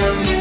enemy